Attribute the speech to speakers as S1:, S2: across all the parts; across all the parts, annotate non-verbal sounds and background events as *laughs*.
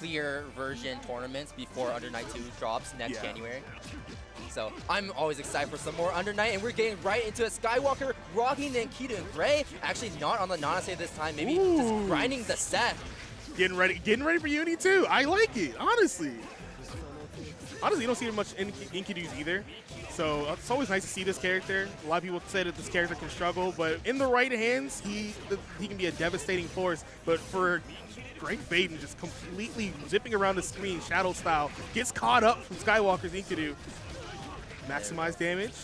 S1: clear version tournaments before Under Night 2 drops next
S2: Yeah.
S1: January. So I'm always excited for some more Under Night, and we're getting right into it. Skywalker rocking the Enkidu and Gray. Actually, not on the Nanase this time. Maybe
S2: Ooh.
S1: just grinding the set.
S2: Getting ready, getting ready for Uni too. I like it, honestly. Honestly, you don't see much in Enkidus either. So uh, it's always nice to see this character. A lot of people say that this character can struggle, but in the right hands, he he can be a devastating force. But for GreyFaiden just completely zipping around the screen, shadow style, gets caught up from Skywalker's Enkidu. Maximize damage.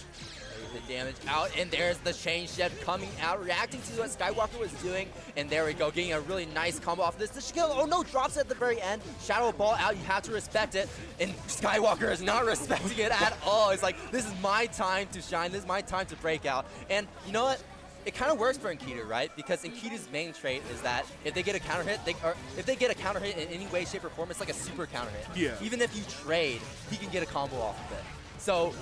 S1: The damage out, and there's the chain shift coming out, reacting to what Skywalker was doing, and there we go, getting a really nice combo off this. The skill, oh no, drops at the very end. Shadow Ball out, you have to respect it, and Skywalker is not *laughs* respecting it at all. It's like, this is my time to shine, this is my time to break out. And you know what? It kind of works for Enkidu, right? Because Enkidu's main trait is that if they get a counter hit, they, or if they get a counter hit in any way, shape, or form, it's like a super counter hit.
S2: Yeah.
S1: Even if you trade, he can get a combo off of it. So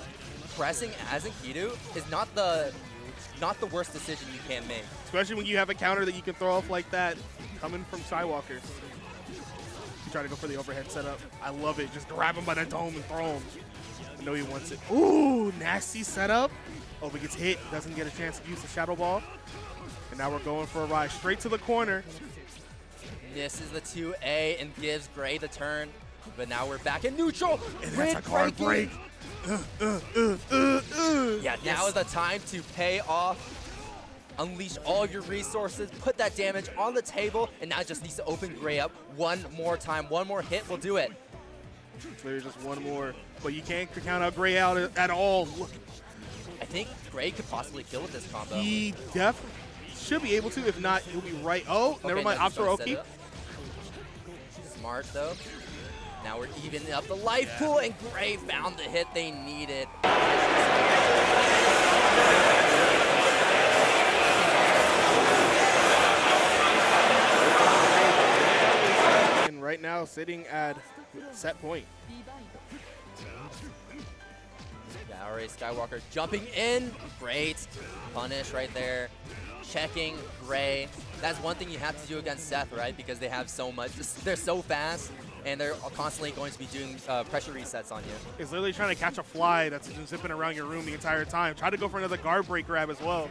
S1: pressing as Enkidu is not the not the worst decision you can make.
S2: Especially when you have a counter that you can throw off like that coming from Skywalker. You try to go for the overhead setup. I love it. Just grab him by the dome and throw him. I know he wants it. Ooh, nasty setup. Oh, but gets hit. Doesn't get a chance to use the Shadow Ball. And now we're going for a ride straight to the corner.
S1: Misses the 2A and gives Gray the turn. But now we're back in neutral.
S2: And that's
S1: Grid
S2: a card break.
S1: breaking.
S2: Uh, uh, uh, uh.
S1: Yeah, now is the time to pay off. Unleash all of your resources, put that damage on the table, and now it just needs to open Gray up one more time. One more hit will do it.
S2: There's just one more. But you can't count out Gray out at all. Look,
S1: I think Gray could possibly kill with this combo.
S2: He definitely should be able to. If not, he'll be right. Oh, never mind.
S1: don't
S2: Oki.
S1: Smart though. Now we're evening up the life pool, and Gray found the hit they needed.
S2: And right now, sitting at set point.
S1: Yeah, already Skywalker jumping in. Great. Punish right there. Checking Gray. That's one thing you have to do against Seth, right? Because they have so much. *laughs* They're so fast, and they're constantly going to be doing uh, pressure resets on you.
S2: Is literally trying to catch a fly that's just zipping around your room the entire time. Try to go for another guard break grab as well.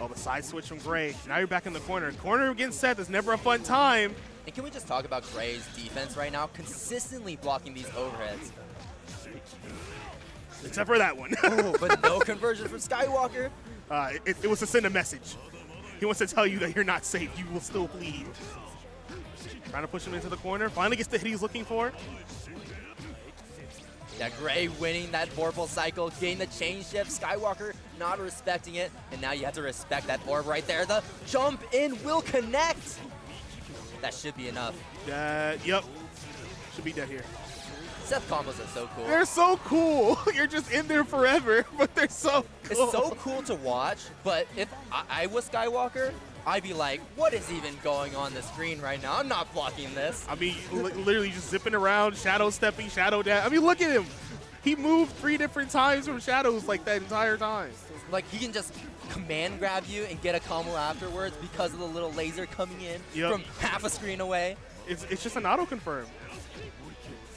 S2: Oh, the side switch from Gray. Now you're back in the corner. Corner against Seth is never a fun time.
S1: And can we just talk about Gray's defense right now? Consistently blocking these overheads.
S2: Except for that one. *laughs*
S1: Oh, but no *laughs* conversion from Skywalker.
S2: uh, it, it was to send a message. He wants to tell you that you're not safe. You will still bleed. Trying to push him into the corner. Finally gets the hit he's looking for.
S1: Yeah, Gray winning that Vorpal cycle, getting the chain shift. Skywalker not respecting it, and now you have to respect that orb right there. The jump in will connect. That should be enough.
S2: Uh, yep. Should be dead here.
S1: Seth combos are so cool.
S2: They're so cool. *laughs* You're just in there forever, *laughs* but they're so cool.
S1: It's so cool to watch, but if I, I was Skywalker, I'd be like, what is even going on the screen right now? I'm not blocking this.
S2: I mean, li- literally just zipping around, shadow stepping, shadow dash. I mean, look at him. He moved three different times from shadows like that entire time.
S1: Like, he can just command grab you and get a combo afterwards because of the little laser coming in
S2: Yep.
S1: from half a screen away.
S2: It's, it's just an auto confirm.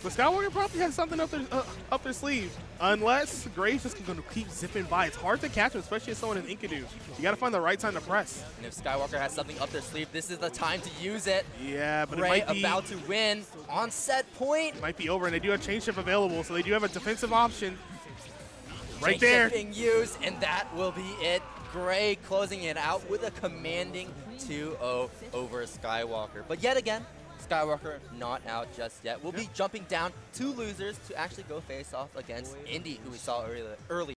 S2: But Skywalker probably has something up their uh, up their sleeve, unless Gray's just going to keep zipping by. It's hard to catch him, especially if someone in Enkidu. You got to find the right time to press.
S1: And if Skywalker has something up their sleeve, this is the time to use it.
S2: Yeah, but
S1: Gray
S2: it might be
S1: about to win on set point.
S2: might be over, and they do have chain shift available, so they do have a defensive option. Right
S1: Chain
S2: there.
S1: shift being used, and that will be it. Gray closing it out with a commanding 2-0 over Skywalker. But yet again, Skywalker not out just yet. We'll be jumping down two losers to actually go face off against Indy, who we saw earlier.